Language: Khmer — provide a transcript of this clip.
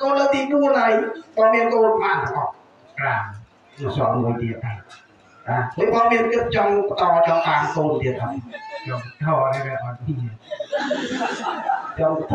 កូនលើកទី4ហើយក៏មានកូនបានទាំងអស់ក្រាមមកសល់មួយទៀតហើយអាហើយបងមានគិតចង់បន្តចង់បានកូនទៀតហើយចង់ថតនេះអត់ទីចង់បន្ត